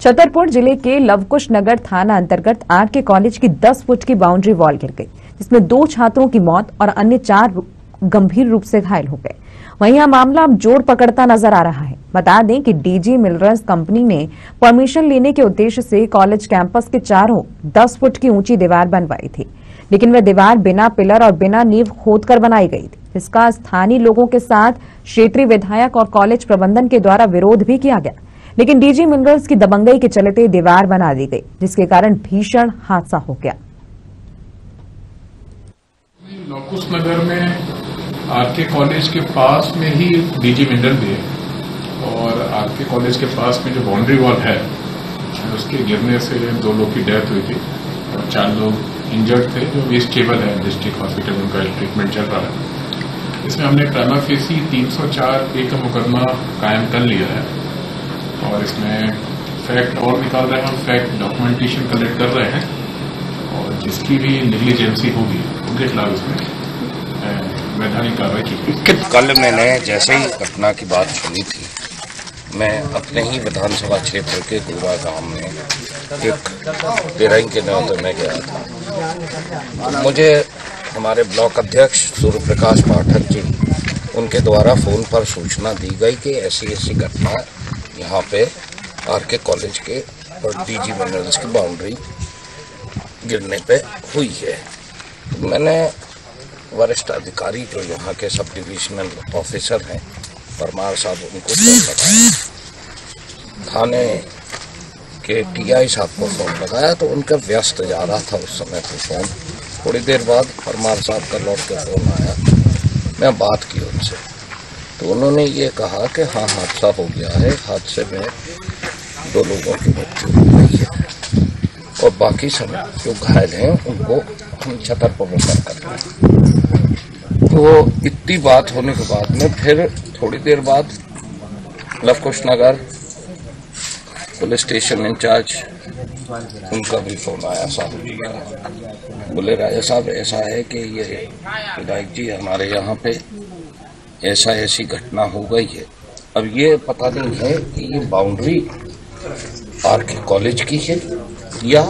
छतरपुर ज़िले के लवकुश नगर थाना अंतर्गत आर के कॉलेज की 10 फुट की बाउंड्री वॉल गिर गई, जिसमें दो छात्रों की मौत और अन्य चार गंभीर रूप से घायल हो गए। वहीं यह मामला अब ज़ोर पकड़ता नज़र आ रहा है। बता दें कि डीजी मिनरल्स कंपनी ने परमिशन लेने के उद्देश्य से कॉलेज कैंपस के चारों 10 फुट की ऊँची दीवार बनवाई थी, लेकिन वह दीवार बिना पिलर और बिना नींव खोदकर बनाई गई थी, जिसका स्थानीय लोगों के साथ क्षेत्रीय विधायक और कॉलेज प्रबंधन के द्वारा विरोध भी किया गया। लेकिन डीजी मिनरल्स की दबंगई के चलते दीवार बना दी गई, जिसके कारण भीषण हादसा हो गया। लौकुश नगर में आरके कॉलेज के पास में ही डीजी मिनरल भी है। और आरके कॉलेज के पास में जो बाउंड्री वॉल है, उसके गिरने से दो लोग की डेथ हुई थी और चार लोग इंजर्ड थे, जो भी स्टेबल है डिस्ट्रिक्ट हॉस्पिटल उनका ट्रीटमेंट चल रहा है। इसमें हमने प्राइमा फेसी तीन 304 ए का मुकदमा कायम कर लिया है। और इसमें फैक्ट और निकाल रहे हैं फैक्ट डॉक्यूमेंटेशन कलेक्ट कर रहे हैं। और जिसकी भी निगलीजेंसी होगी उनके खिलाफ इसमें वैधानिक कार्रवाई की कल मैंने जैसे ही घटना की बात सुनी थी, मैं अपने ही विधानसभा क्षेत्र के गुरुआ गाँव में एक तेरही के न्योते में गया था। मुझे हमारे ब्लॉक अध्यक्ष सूर्य प्रकाश पाठक जी, उनके द्वारा फ़ोन पर सूचना दी गई कि ऐसी ऐसी घटना यहाँ पे आर के कॉलेज के और डीजी मिनरल्स की बाउंड्री गिरने पे हुई है। मैंने वरिष्ठ अधिकारी जो यहाँ के सब डिविजनल ऑफिसर हैं, परमार साहब, उनको फ़ोन लगाया। थाने के टीआई साहब को फ़ोन लगाया तो उनका व्यस्त जा रहा था उस समय तो फ़ोन। थोड़ी देर बाद परमार साहब का लौट के फ़ोन आया। मैं बात की उनसे। तो उन्होंने ये कहा कि हाँ हादसा हो गया है। हादसे में दो लोगों की मृत्यु हो गई है। और बाकी सब जो घायल हैं, उनको हम छतरपुर रेफर कर रहे हैं। तो इतनी बात होने के बाद में फिर थोड़ी देर बाद Lavkush Nagar police station in charge, उनका भी फ़ोन आया साहब। बोले, राजा साहब, ऐसा है कि ये विधायक जी हमारे यहाँ पे ऐसा ऐसी घटना हो गई है। अब ये पता नहीं है कि ये बाउंड्री आर के कॉलेज की है या